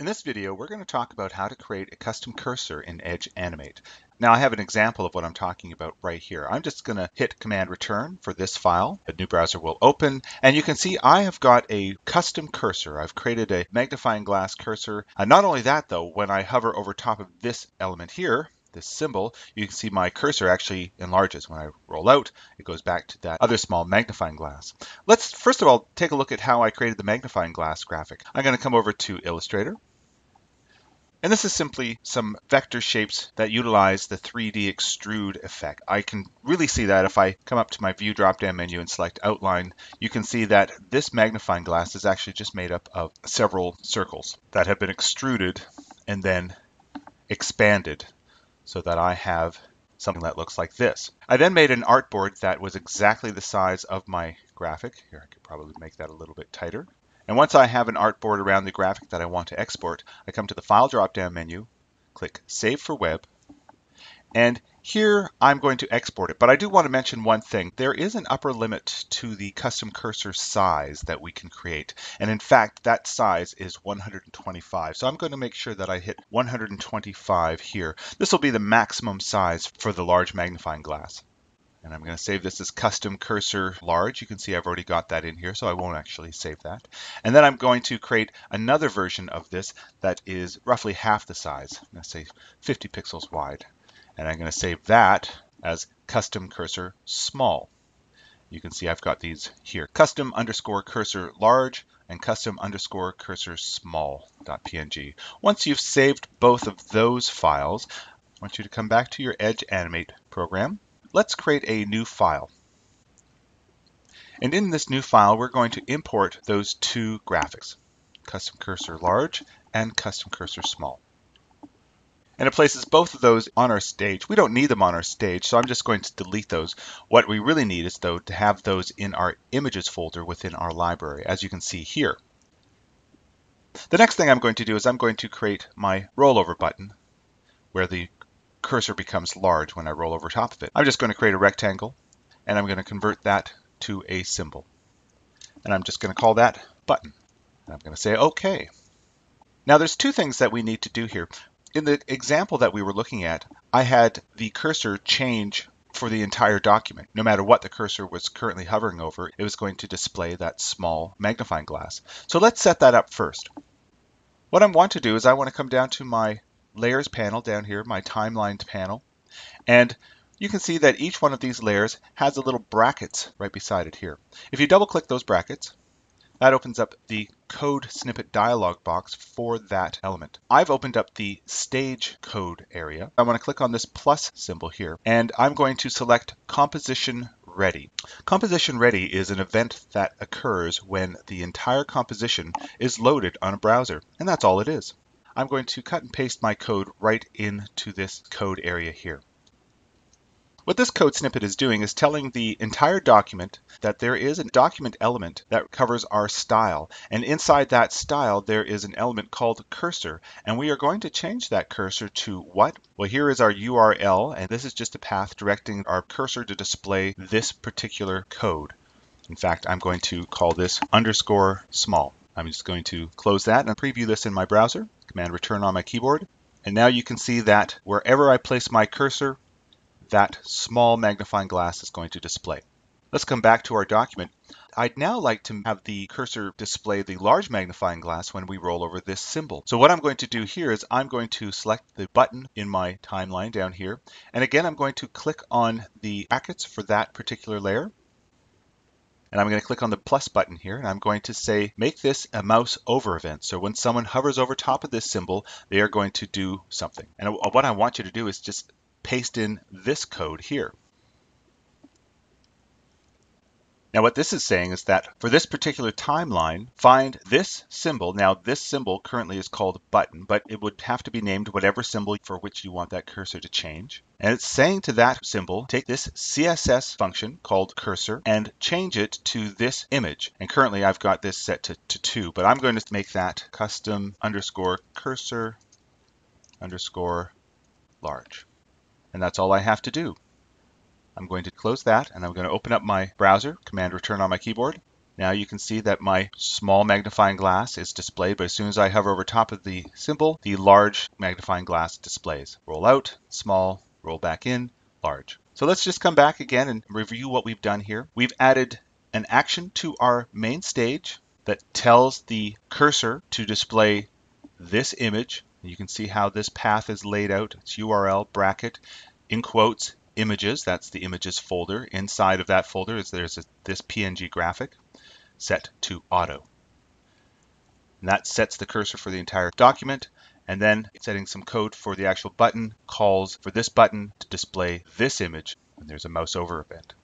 In this video, we're going to talk about how to create a custom cursor in Edge Animate. Now I have an example of what I'm talking about right here. I'm just going to hit Command Return for this file. A new browser will open, and you can see I have got a custom cursor. I've created a magnifying glass cursor. And not only that though, when I hover over top of this element here, this symbol, you can see my cursor actually enlarges. When I roll out, it goes back to that other small magnifying glass. Let's first of all take a look at how I created the magnifying glass graphic. I'm going to come over to Illustrator. And this is simply some vector shapes that utilize the 3D extrude effect. I can really see that if I come up to my view drop-down menu and select outline, you can see that this magnifying glass is actually just made up of several circles that have been extruded and then expanded so that I have something that looks like this. I then made an artboard that was exactly the size of my graphic. Here, I could probably make that a little bit tighter. And once I have an artboard around the graphic that I want to export, I come to the File drop-down menu, click Save for Web, and here I'm going to export it, but I do want to mention one thing. There is an upper limit to the custom cursor size that we can create. And in fact, that size is 125. So I'm going to make sure that I hit 125 here. This will be the maximum size for the large magnifying glass. And I'm going to save this as custom cursor large. You can see I've already got that in here, so I won't actually save that. And then I'm going to create another version of this that is roughly half the size. I'm going to say 50 pixels wide. And I'm going to save that as custom cursor small. You can see I've got these here. Custom underscore cursor large and custom underscore cursor small dot png. Once you've saved both of those files, I want you to come back to your Edge Animate program Let's create a new file. And in this new file, we're going to import those two graphics, custom cursor large and custom cursor small. And it places both of those on our stage. We don't need them on our stage, so I'm just going to delete those. What we really need is, though, to have those in our images folder within our library, as you can see here. The next thing I'm going to do is I'm going to create my rollover button, where the cursor becomes large when I roll over top of it. I'm just going to create a rectangle and I'm going to convert that to a symbol. And I'm just going to call that button. And I'm going to say OK. Now there's two things that we need to do here. In the example that we were looking at, I had the cursor change for the entire document. No matter what the cursor was currently hovering over, it was going to display that small magnifying glass. So let's set that up first. What I want to do is I want to come down to my layers panel down here, my timelines panel. And you can see that each one of these layers has a little brackets right beside it here. If you double click those brackets, that opens up the code snippet dialog box for that element. I've opened up the stage code area. I want to click on this plus symbol here, and I'm going to select composition ready. Composition ready is an event that occurs when the entire composition is loaded on a browser, and that's all it is. I'm going to cut and paste my code right into this code area here. What this code snippet is doing is telling the entire document that there is a document element that covers our style. And inside that style, there is an element called cursor. And we are going to change that cursor to what? Well, here is our URL, and this is just a path directing our cursor to display this particular code. In fact, I'm going to call this underscore small. I'm just going to close that and preview this in my browser. Command return on my keyboard. And now you can see that wherever I place my cursor, that small magnifying glass is going to display. Let's come back to our document. I'd now like to have the cursor display the large magnifying glass when we roll over this symbol. So what I'm going to do here is I'm going to select the button in my timeline down here. And again, I'm going to click on the brackets for that particular layer. And I'm going to click on the plus button here and I'm going to say make this a mouse over event. So when someone hovers over top of this symbol, they are going to do something. And uh, what I want you to do is just paste in this code here. Now what this is saying is that for this particular timeline, find this symbol. Now this symbol currently is called button, but it would have to be named whatever symbol for which you want that cursor to change. And it's saying to that symbol, take this CSS function called cursor and change it to this image. And currently I've got this set to, to two, but I'm going to make that custom underscore cursor underscore large. And that's all I have to do. I'm going to close that and I'm going to open up my browser, Command Return on my keyboard. Now you can see that my small magnifying glass is displayed, but as soon as I hover over top of the symbol, the large magnifying glass displays. Roll out, small, roll back in, large. So let's just come back again and review what we've done here. We've added an action to our main stage that tells the cursor to display this image. You can see how this path is laid out. It's URL bracket in quotes images. That's the images folder. Inside of that folder is there's a, this PNG graphic set to auto. And that sets the cursor for the entire document. And then setting some code for the actual button calls for this button to display this image when there's a mouse over event.